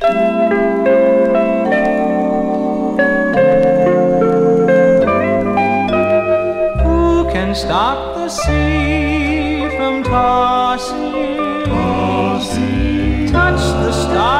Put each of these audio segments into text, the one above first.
Who can stop the sea from tossing? Touch the stars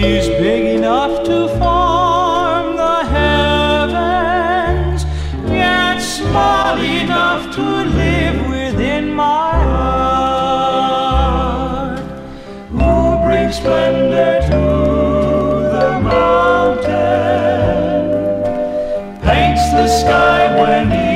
He's big enough to form the heavens, yet small enough to live within my heart. Who brings splendor to the mountain, paints the sky when